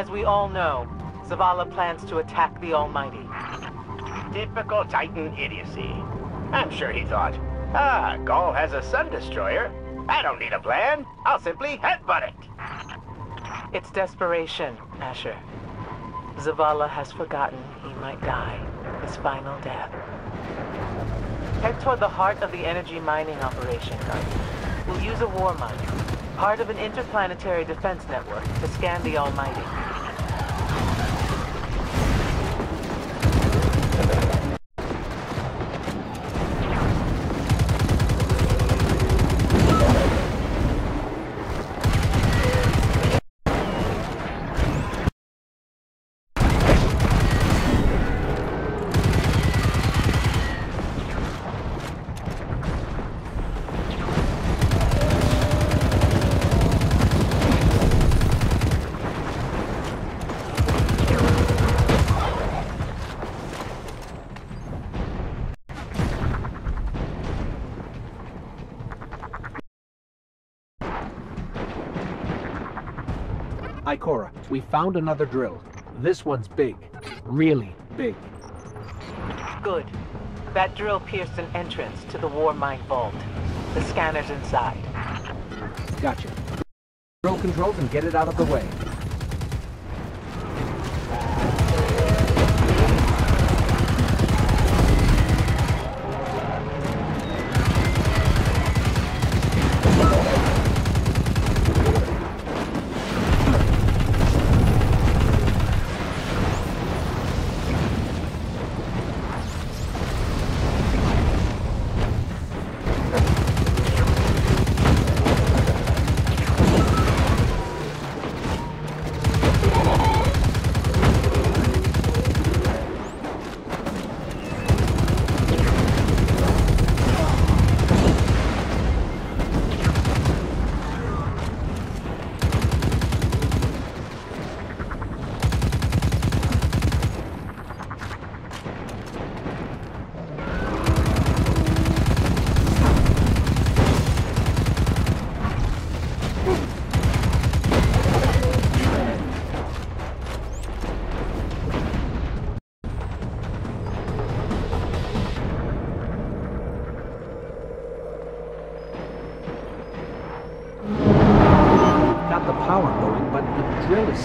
As we all know, Zavala plans to attack the Almighty. Typical Titan idiocy. I'm sure he thought, ah, Ghaul has a Sun Destroyer. I don't need a plan. I'll simply headbutt it. It's desperation, Asher. Zavala has forgotten he might die his final death. Head toward the heart of the energy mining operation. We'll use a Warmind, part of an interplanetary defense network, to scan the Almighty. Ikora, we found another drill. This one's big. Really big. Good. That drill pierced an entrance to the Warmind vault. The scanner's inside. Gotcha. Drill controls and get it out of the way.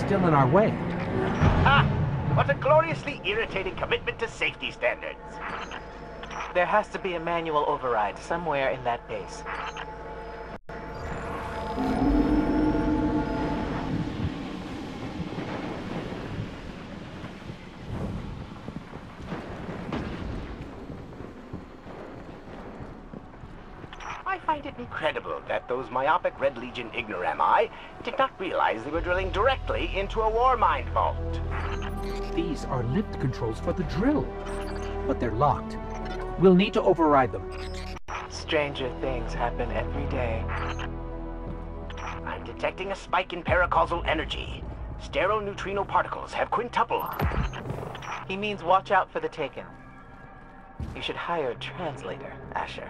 Still in our way. Ah, what a gloriously irritating commitment to safety standards. There has to be a manual override somewhere in that base. I find it incredible that those myopic Red Legion ignorami did not realize they were drilling directly into a Warmind vault. These are lift controls for the drill. But they're locked. We'll need to override them. Stranger things happen every day. I'm detecting a spike in paracausal energy. Sterile neutrino particles have quintupled. He means watch out for the Taken. You should hire a translator, Asher.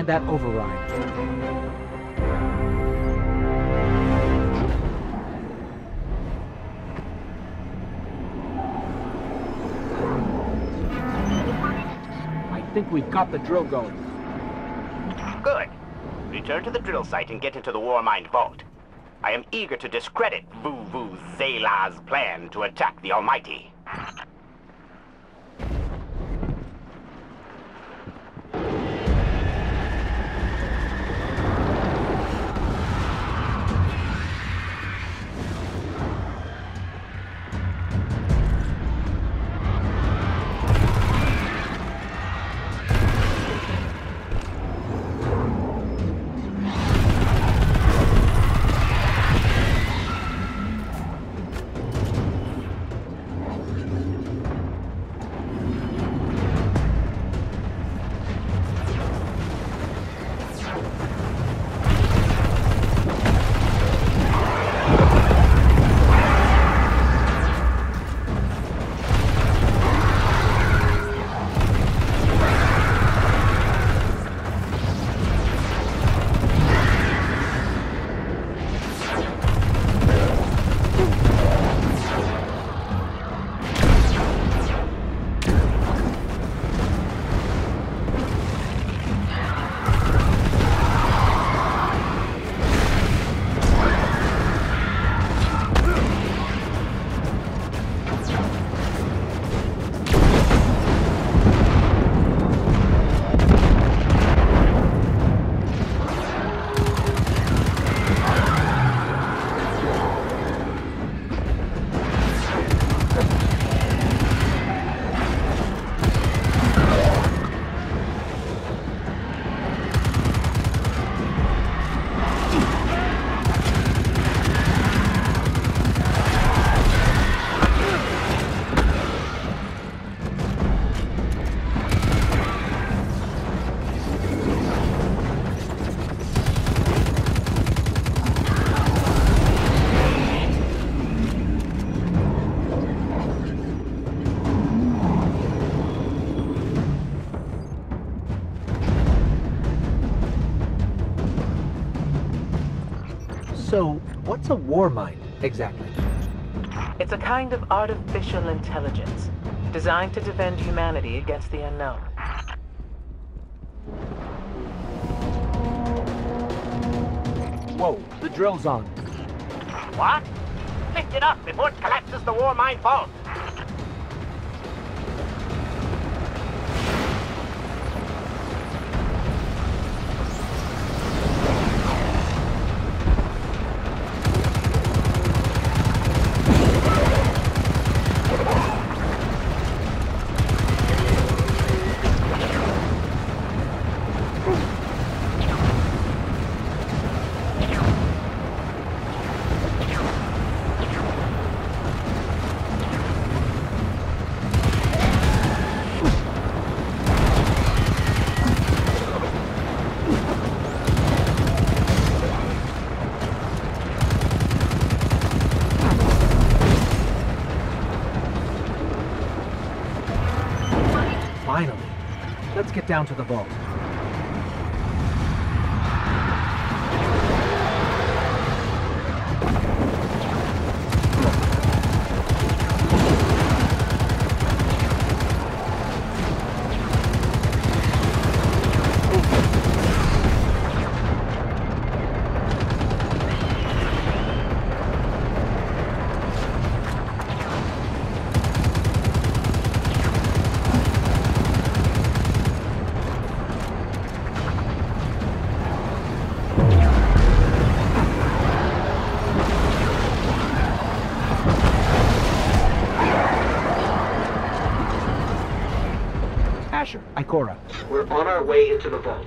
Find that override. I think we've got the drill going. Good. Return to the drill site and get into the Warmind vault. I am eager to discredit Vuvu Zayla's plan to attack the Almighty. What's a Warmind, exactly? It's a kind of artificial intelligence designed to defend humanity against the unknown. Whoa, the drill's on. What? Lift it up before it collapses the Warmind vault. Finally. Down to the vault. Asher, Ikora. We're on our way into the vault.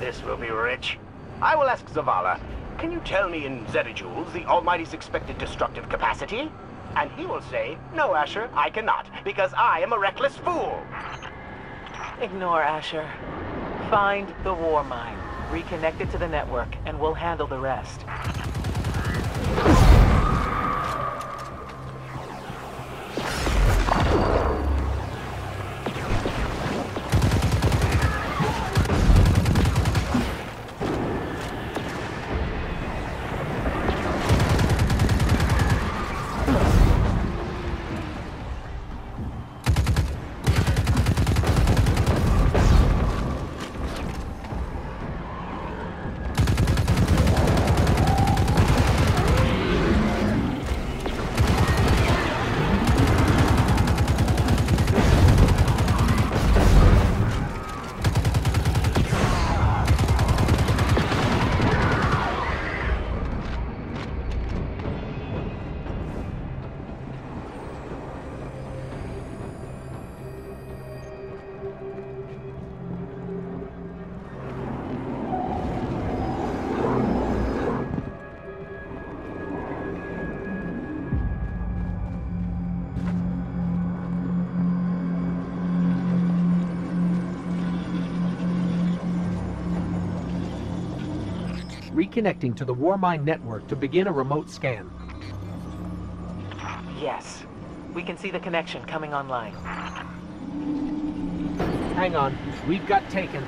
This will be rich. I will ask Zavala. Can you tell me in zettajoules the Almighty's expected destructive capacity? And he will say, No, Asher, I cannot, because I am a reckless fool. Ignore Asher. Find the Warmind, reconnect it to the network, and we'll handle the rest. Reconnecting to the Warmind network to begin a remote scan. Yes. We can see the connection coming online. Hang on, we've got taken.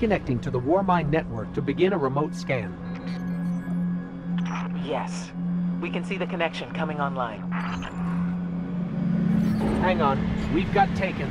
Reconnecting to the Warmind network to begin a remote scan. Yes. We can see the connection coming online. Hang on, we've got taken.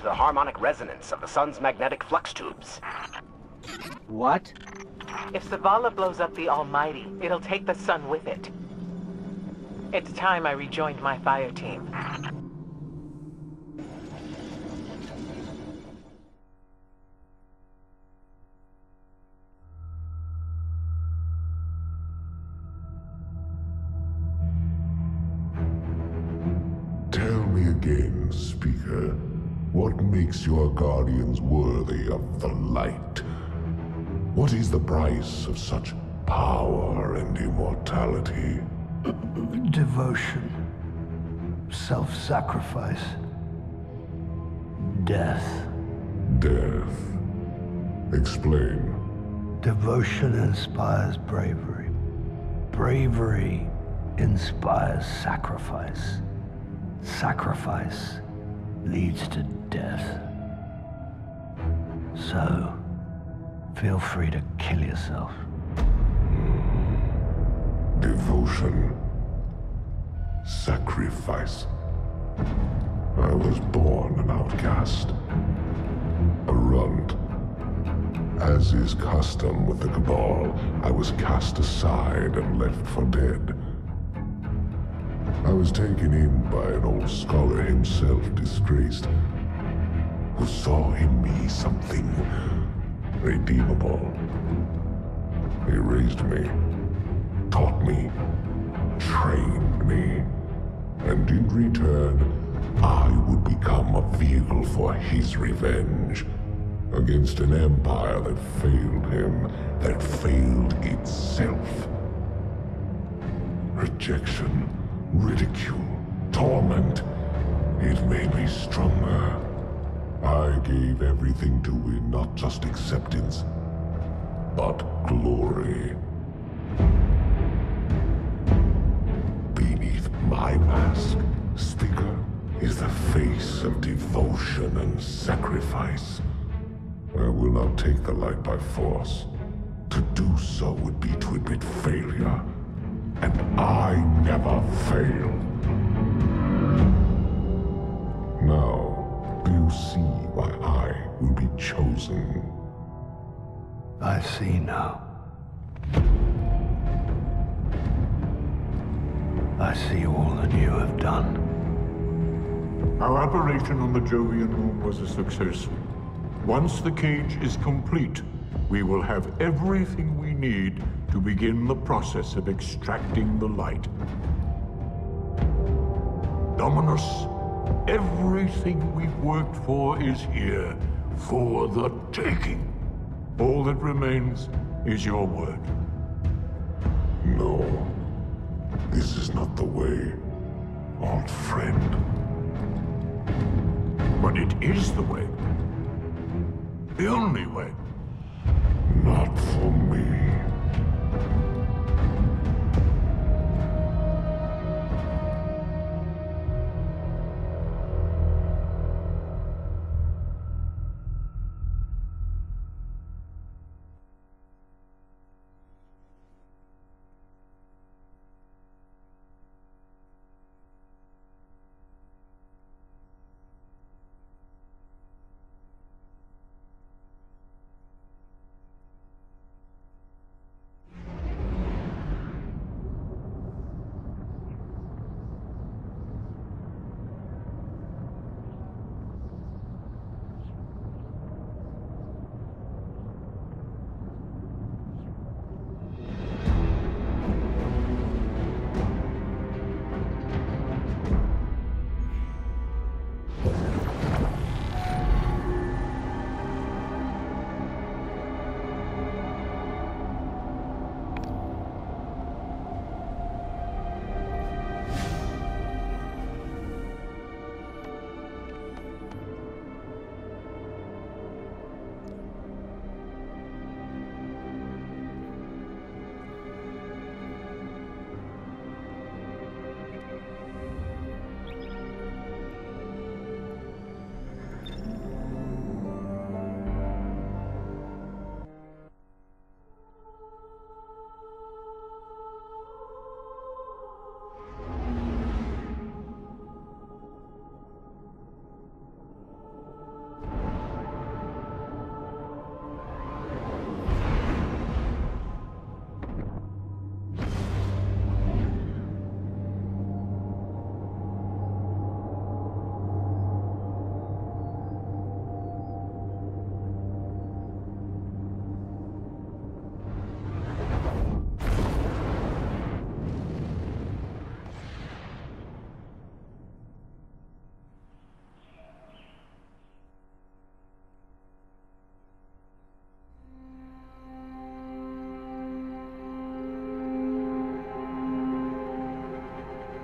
To the harmonic resonance of the sun's magnetic flux tubes. What? If Zavala blows up the Almighty, it'll take the sun with it. It's time I rejoined my fire team. Tell me again, Speaker, what makes your guardians worthy of the light? What is the price of such power and immortality? Devotion. Self-sacrifice. Death. Death. Explain. Devotion inspires bravery. Bravery inspires sacrifice. Sacrifice leads to death. So, feel free to kill yourself. Devotion. Sacrifice. I was born an outcast. A runt. As is custom with the Cabal, I was cast aside and left for dead. I was taken in by an old scholar himself disgraced, who saw in me something redeemable. He raised me, taught me, trained me, and in return, I would become a vehicle for his revenge against an empire that failed him, that failed itself. Rejection, ridicule, torment. It made me stronger. I gave everything to win not just acceptance, but glory. Beneath my mask, Speaker, is the face of devotion and sacrifice. I will not take the light by force. To do so would be to admit failure. And I never fail. See why I will be chosen? I see now. I see all that you have done. Our operation on the Jovian moon was a success. Once the cage is complete, we will have everything we need to begin the process of extracting the light. Dominus, everything we've worked for is here, for the taking. All that remains is your word. No. This is not the way, old friend. But it is the way. The only way. Not for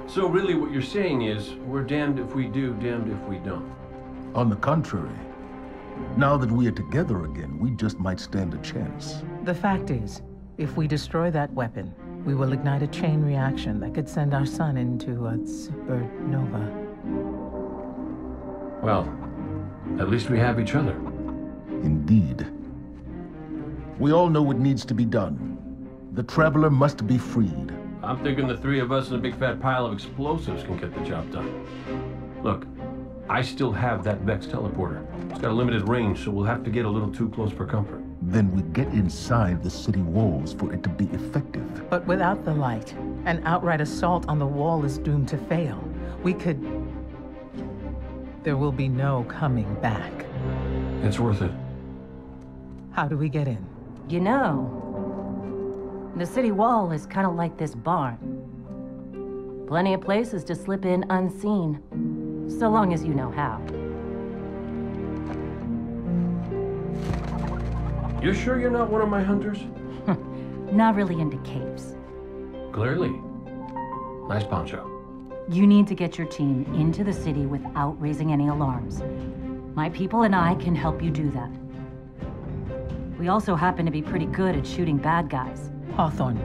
So really what you're saying is, we're damned if we do, damned if we don't. On the contrary, now that we are together again, we just might stand a chance. The fact is, if we destroy that weapon, we will ignite a chain reaction that could send our sun into a supernova. Well, at least we have each other. Indeed. We all know what needs to be done. The Traveler must be freed. I'm thinking the three of us and a big fat pile of explosives can get the job done. Look, I still have that Vex teleporter. It's got a limited range, so we'll have to get a little too close for comfort. Then we get inside the city walls for it to be effective. But without the light, an outright assault on the wall is doomed to fail. We could... There will be no coming back. It's worth it. How do we get in? You know, the city wall is kind of like this barn. Plenty of places to slip in unseen, so long as you know how. You sure you're not one of my hunters? Not really into caves. Clearly. Nice poncho. You need to get your team into the city without raising any alarms. My people and I can help you do that. We also happen to be pretty good at shooting bad guys. Hawthorne,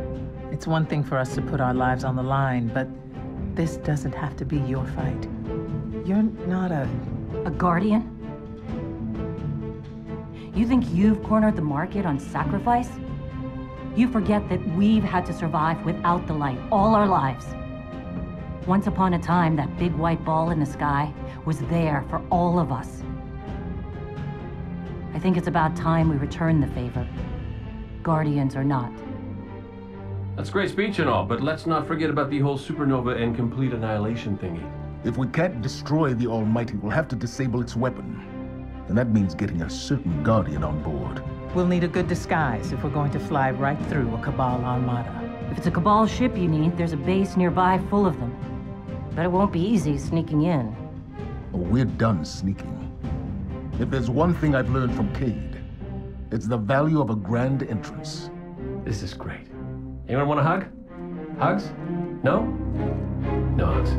it's one thing for us to put our lives on the line, but this doesn't have to be your fight. You're not a... A guardian? You think you've cornered the market on sacrifice? You forget that we've had to survive without the light all our lives. Once upon a time, that big white ball in the sky was there for all of us. I think it's about time we return the favor. Guardians or not. That's great speech and all, but let's not forget about the whole supernova and complete annihilation thingy. If we can't destroy the Almighty, we'll have to disable its weapon. And that means getting a certain Guardian on board. We'll need a good disguise if we're going to fly right through a Cabal armada. If it's a Cabal ship you need, there's a base nearby full of them. But it won't be easy sneaking in. Oh, we're done sneaking. If there's one thing I've learned from Cayde, it's the value of a grand entrance. This is great. Anyone want a hug? Hugs? No? No hugs.